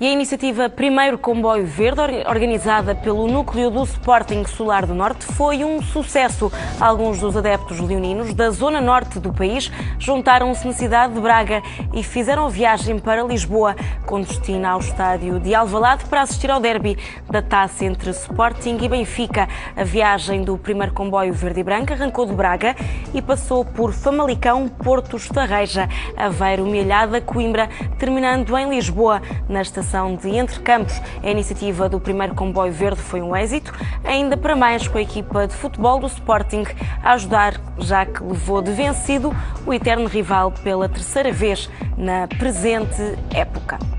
E a iniciativa Primeiro Comboio Verde, organizada pelo Núcleo do Sporting Solar do Norte, foi um sucesso. Alguns dos adeptos leoninos da zona norte do país juntaram-se na cidade de Braga e fizeram viagem para Lisboa, com destino ao estádio de Alvalade para assistir ao derby da taça entre Sporting e Benfica. A viagem do primeiro comboio verde e branco arrancou de Braga e passou por Famalicão, Porto Estarreja, Aveiro, Milhada, Coimbra, terminando em Lisboa, na de Entre Campos. A iniciativa do primeiro comboio verde foi um êxito, ainda para mais com a equipa de futebol do Sporting a ajudar, já que levou de vencido o eterno rival pela terceira vez na presente época.